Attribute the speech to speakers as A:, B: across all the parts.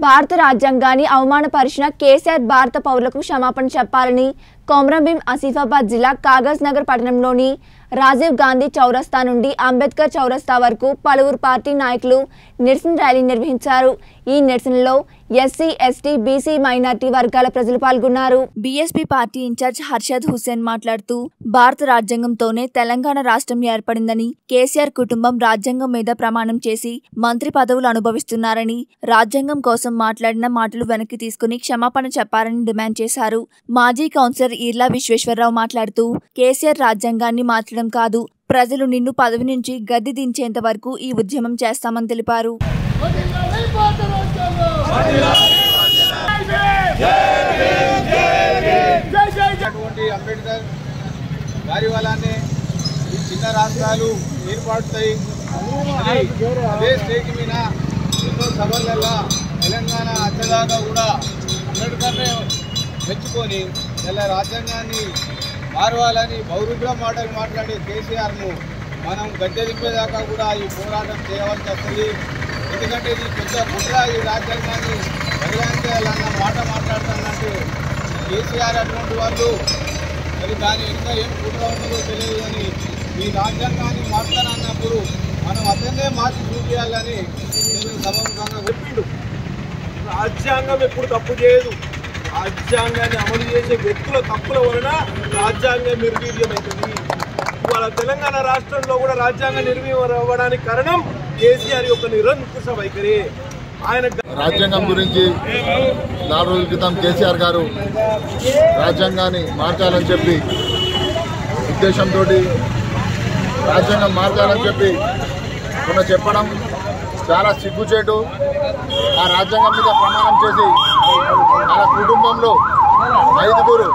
A: భారత రాజ్యాంగాన్ని అవమానపరిచిన కేసీఆర్ భారత పౌరులకు క్షమాపణ చెప్పాలని కొమ్రంభీం ఆసిఫాబాద్ జిల్లా కాగజ్ నగర్ పట్టణంలోని రాజీవ్ గాంధీ చౌరస్తా నుండి అంబేద్కర్ చౌరస్తా వరకు పలువురు పార్టీ నాయకులు నిరసన ర్యాలీ నిర్వహించారు. ఈ నిరసనలో ఎస్సీ ఎస్టీ బీసీ మైనార్టీ వర్గాల ప్రజలు పాల్గొన్నారు. BSP party incharge Harshad Hussain మాట్లాడుతూ భారత రాజ్యాంగంతోనే తెలంగాణ రాష్ట్రం ఏర్పడిందని కేసీఆర్ కుటుంబం రాజ్యాంగం మీద ప్రమాణం చేసి మంత్రి పదవులు అనుభవిస్తున్నారని రాజ్యాంగం కోసం మాట్లాడిన మాటలు వెనక్కి తీసుకుని క్షమాపణ చెప్పారని డిమాండ్ చేశారు. మాజీ కౌన్సిలర్ ఈర్లా విశ్వేశ్వరరావు మాట్లాడుతూ కేసీఆర్ రాజ్యాంగాన్ని మార్చడం కాదు ప్రజలు నిన్ను పదవి నుంచి గద్దె దించేంత వరకు ఈ ఉద్యమం చేస్తామని తెలిపారు.
B: అంబేద్కర్ గారి వల్లనే ఈ చిన్న రాష్ట్రాలు ఏర్పడతాయి అదే స్టేజ్ మీద ఎన్నో సభలలో తెలంగాణ అచ్చదాకా కూడా అంబేద్కర్నే మెచ్చుకొని ఇలా రాజ్యాంగాన్ని మారవాలని బౌరుగ్ర మాటలు మాట్లాడే కేసీఆర్ను మనం గద్దె దింపేదాకా కూడా ఈ పోరాటం చేయవలసి వస్తుంది. ఎందుకంటే ఇది పెద్ద కుట్ర ఈ రాజ్యాంగాన్ని బదలాయించాలన్న మాట మాట్లాడుతున్నట్టు కేసీఆర్ అటువంటి వాళ్ళు. మరి దాని ఇంకా ఏం కుట్ర ఉన్నదో తెలియదు అని ఈ రాజ్యాంగాన్ని మార్చానన్నప్పుడు మనం అతన్నే మార్చి చూపించాలని నేను సభముఖంగా
C: చెప్పిండు. రాజ్యాంగం ఎప్పుడు తప్పు చేయదు. రాజ్యాంగాన్ని అమలు చేసే వ్యక్తుల తప్పుల వలన రాజ్యాంగం నిర్వీర్యమవుతుంది ఇవాళ తెలంగాణ రాష్ట్రంలో కూడా రాజ్యాంగ నిర్వీర్యం అవ్వడానికి కారణం కేసీఆర్ యొక్క నిరంకుశ వైఖరి. ఆయన
D: రాజ్యాంగం గురించి నాలుగు రోజుల క్రితం కేసీఆర్ గారు రాజ్యాంగాన్ని మార్చాలని చెప్పి ఉద్దేశంతో రాజ్యాంగం మార్చాలని చెప్పి మొన్న చెప్పడం చాలా సిగ్గుచేటు. ఆ రాజ్యాంగం మీద ప్రమాణం చేసి కుటుంబంలో ఐదుగురు.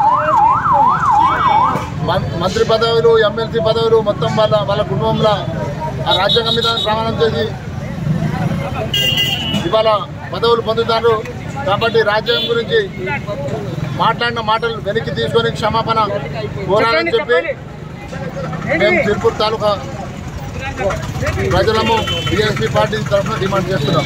D: మంత్రి పదవులు ఎమ్మెల్సీ పదవులు మొత్తం వాళ్ళ వాళ్ళ కుటుంబంలో ఆ రాజ్యాంగం మీద ప్రమాణం చేసి ఇవాళ పదవులు పొందుతారు. కాబట్టి రాజ్యాంగం గురించి మాట్లాడిన మాటలు వెనక్కి తీసుకొని క్షమాపణ కోరాలని చెప్పి మేము తిరుపూర్ తాలూకా ప్రజలము బీఎస్పీ పార్టీ తరఫున డిమాండ్ చేస్తున్నాం.